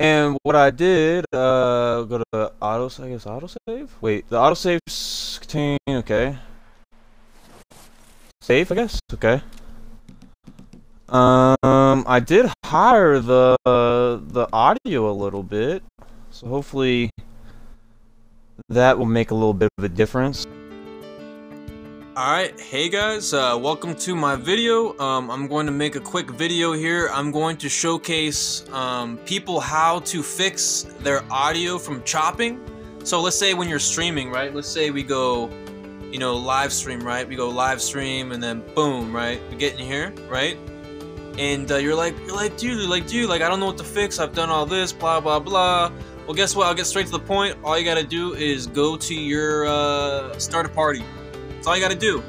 And what I did, uh, go to auto, I guess autosave? Wait, the autosaves contain, okay. Save, I guess, okay. Um, I did hire the, uh, the audio a little bit, so hopefully that will make a little bit of a difference. Alright, hey guys, uh, welcome to my video. Um, I'm going to make a quick video here. I'm going to showcase um, people how to fix their audio from chopping. So let's say when you're streaming, right? Let's say we go, you know, live stream, right? We go live stream and then boom, right? We get in here, right? And uh, you're like, you're like, dude, you're like, dude, like, I don't know what to fix. I've done all this, blah, blah, blah. Well, guess what? I'll get straight to the point. All you gotta do is go to your uh, start a party. That's all you gotta do.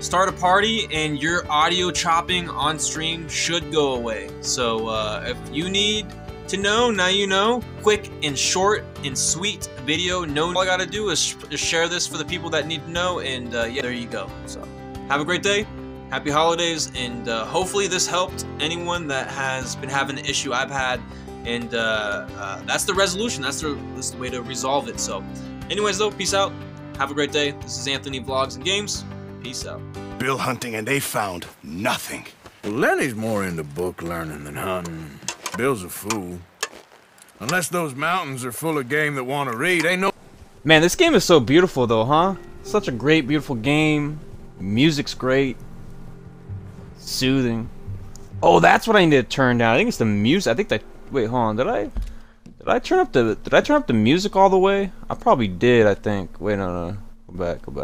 Start a party and your audio chopping on stream should go away. So uh, if you need to know, now you know. Quick and short and sweet video. No, all I gotta do is, sh share this for the people that need to know, and uh, yeah, there you go. So have a great day. Happy holidays, and uh, hopefully this helped anyone that has been having the issue I've had and uh, uh, that's the resolution. That's the, that's the way to resolve it. So, anyways, though, peace out. Have a great day. This is Anthony Vlogs and Games. Peace out. Bill hunting, and they found nothing. Well, Lenny's more into book learning than hunting. Bill's a fool. Unless those mountains are full of game that want to read, ain't no... Man, this game is so beautiful, though, huh? Such a great, beautiful game. Music's great. Soothing. Oh, that's what I need to turn down. I think it's the music. I think that Wait, hold on. Did I did I turn up the did I turn up the music all the way? I probably did. I think. Wait, no, no. Go back. Go back.